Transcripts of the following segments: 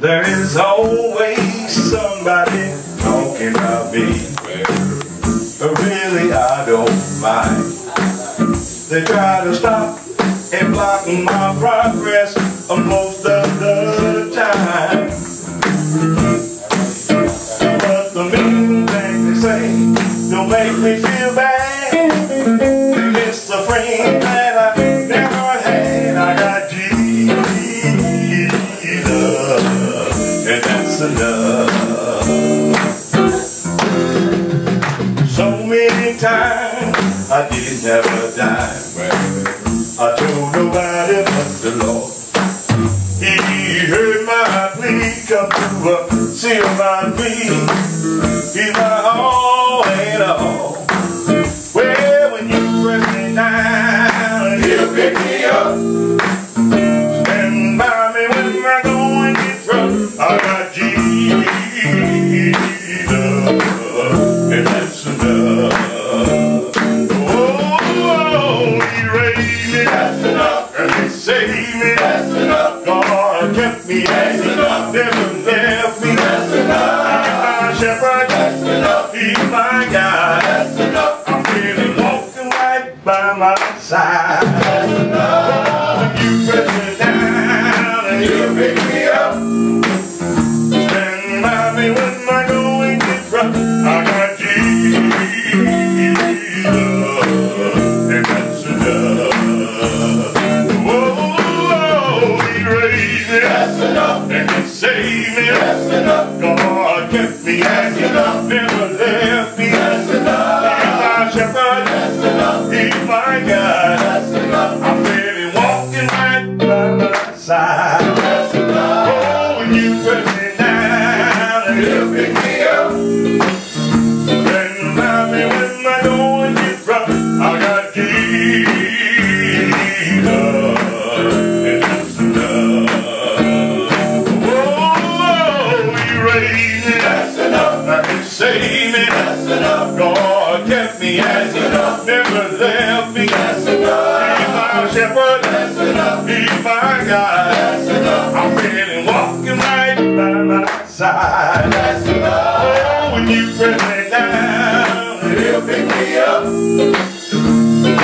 There is always somebody talking about me. But really, I don't mind. They try to stop and block my progress most make me feel bad. Miss a friend that I never had. I got Jesus, and that's enough. So many times I didn't have a dime. I told nobody but the Lord. He heard my plea, come to uh, see me, that's enough. God kept me, that's enough. Me, that's enough. And he saved me, that's enough. God kept me, that's enough. Never left me, that's enough. He's my shepherd, that's enough. He's my guide, that's enough. I'm really walking right by my side. Kept me, that's enough. Never left me, that's enough. He's my shepherd, that's enough. He's my guide, that's enough. I'm really walking right by my side, that's enough. Oh, when you press me down, he'll pick me up.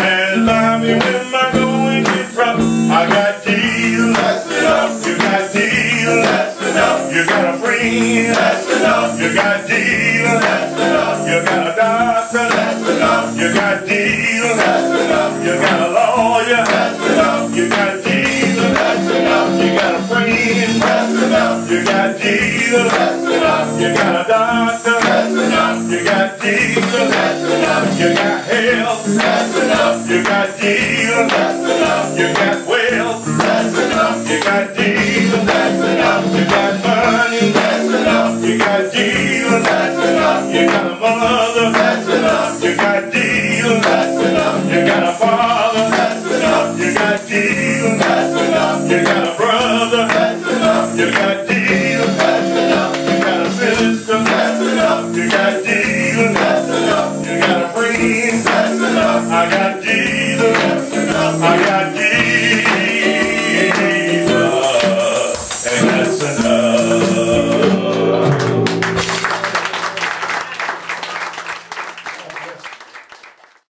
And me when my going gets rough, I got Jesus, that's enough. You got Jesus, that's enough. You got a friend, that's enough. You got Jesus, that's You got Jesus, that's enough. You got a lawyer, that's enough. You got Jesus, that's enough. You got a friend, that's enough. You got Jesus, that's enough. You got a doctor, that's enough. You got Jesus, that's enough. You got health, that's enough. You got Jesus, that's enough. You got got a father. Enough. You got Jesus. That's enough. You got a brother. That's enough. You got Jesus.